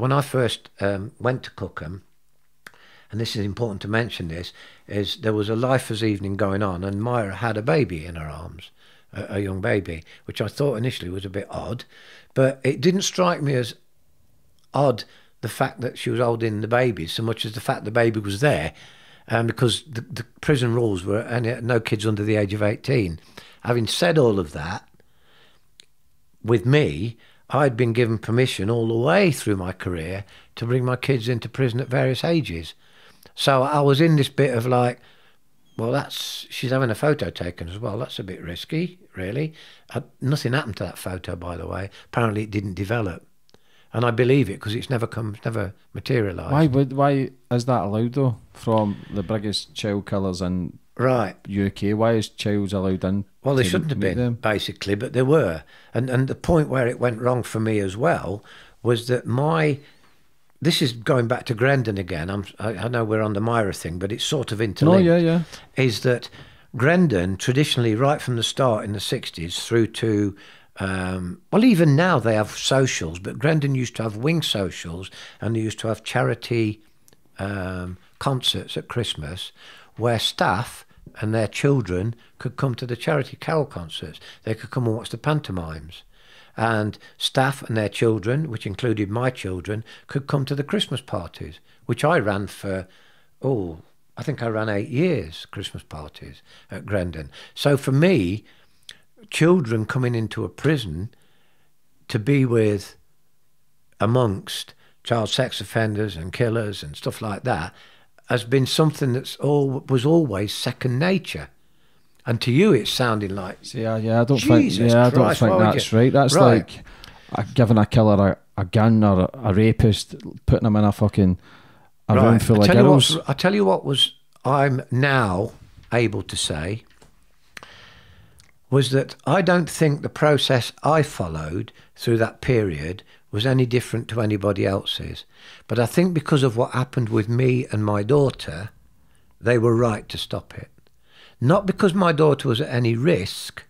When I first um, went to Cookham, and this is important to mention this, is there was a lifers evening going on, and Myra had a baby in her arms, a, a young baby, which I thought initially was a bit odd, but it didn't strike me as odd the fact that she was holding the baby so much as the fact the baby was there, um, because the, the prison rules were and no kids under the age of eighteen. Having said all of that, with me, I'd been given permission all the way through my career to bring my kids into prison at various ages. So I was in this bit of like, well, that's she's having a photo taken as well. That's a bit risky, really. I, nothing happened to that photo, by the way. Apparently, it didn't develop, and I believe it because it's never come, never materialised. Why would why is that allowed though? From the biggest child killers in Right. UK, why is childs allowed in? Well, they shouldn't have been them? basically, but they were. And and the point where it went wrong for me as well was that my this is going back to Grendon again. I'm, I, I know we're on the Myra thing, but it's sort of No, interlinked. yeah, yeah. Is that Grendon traditionally, right from the start in the '60s through to um, well, even now they have socials, but Grendon used to have wing socials and they used to have charity um, concerts at Christmas where staff and their children could come to the charity carol concerts. They could come and watch the pantomimes. And staff and their children, which included my children, could come to the Christmas parties, which I ran for, oh, I think I ran eight years, Christmas parties at Grendon. So for me, children coming into a prison to be with amongst child sex offenders and killers and stuff like that has been something that's all was always second nature. And to you, it's sounding like See, yeah, yeah, I don't Jesus think, yeah, I don't think that's right. That's Right. like giving a killer a, a gun or a, a rapist, putting him in a fucking a room full I of girls. what, I tell you what was I'm now able to say was that I don't think the process I followed through that period was any different to anybody else's. But I think because of what happened with me and my daughter, they were right to stop it. Not because my daughter was at any risk,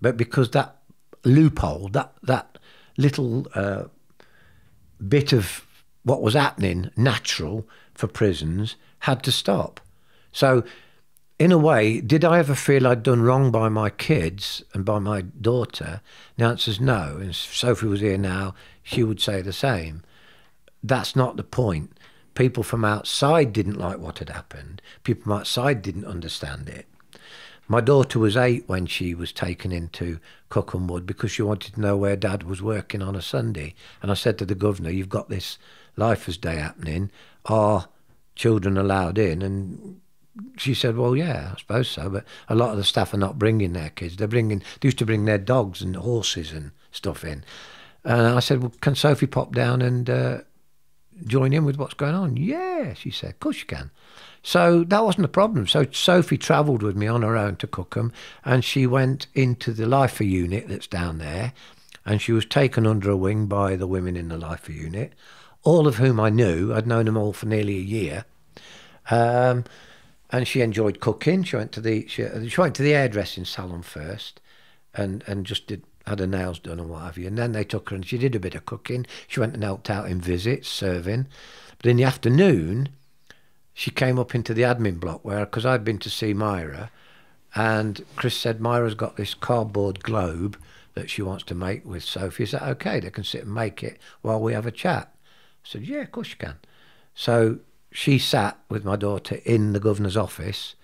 but because that loophole, that that little uh, bit of what was happening natural for prisons had to stop. So, in a way, did I ever feel I'd done wrong by my kids and by my daughter? The answer is no. And Sophie was here now, she would say the same. That's not the point. People from outside didn't like what had happened. People from outside didn't understand it. My daughter was eight when she was taken into Cookham Wood because she wanted to know where Dad was working on a Sunday. And I said to the governor, "You've got this Lifers Day happening. Are children allowed in?" And she said, "Well, yeah, I suppose so. But a lot of the staff are not bringing their kids. They're bringing. They used to bring their dogs and horses and stuff in." And I said, "Well, can Sophie pop down and uh, join in with what's going on?" Yeah, she said, "Of course you can." So that wasn't a problem. So Sophie travelled with me on her own to Cookham, and she went into the Lifer unit that's down there, and she was taken under a wing by the women in the Lifer unit, all of whom I knew. I'd known them all for nearly a year. Um, and she enjoyed cooking. She went to the she, she went to the hairdressing salon first, and and just did had her nails done and what have you. And then they took her and she did a bit of cooking. She went and helped out in visits, serving. But in the afternoon, she came up into the admin block where because I'd been to see Myra, and Chris said Myra's got this cardboard globe that she wants to make with Sophie. Is that okay? They can sit and make it while we have a chat. I said, yeah, of course you can. So she sat with my daughter in the governor's office,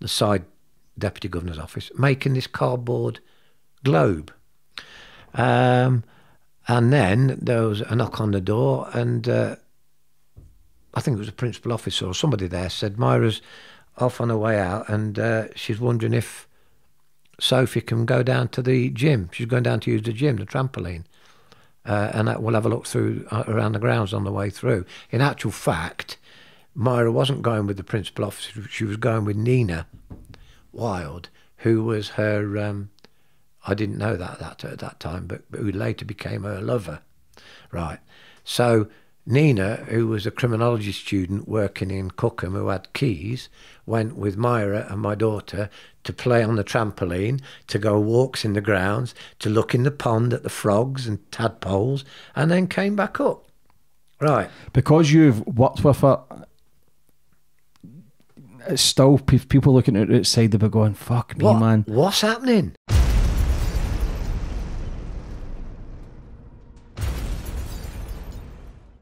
the side deputy governor's office, making this cardboard globe. Um, and then there was a knock on the door, and uh, I think it was a principal officer or somebody there said Myra's off on her way out, and uh, she's wondering if Sophie can go down to the gym. She's going down to use the gym, the trampoline. Uh, and that we'll have a look through uh, around the grounds on the way through. In actual fact, Myra wasn't going with the principal officer; she was going with Nina Wild, who was her. Um, I didn't know that that at that time, but, but who later became her lover. Right. So Nina, who was a criminology student working in Cookham, who had keys, went with Myra and my daughter to play on the trampoline, to go walks in the grounds, to look in the pond at the frogs and tadpoles, and then came back up. Right. because you've worked with it. It's still people looking at it outside. They'll be going, "Fuck me, What, man." What's happening?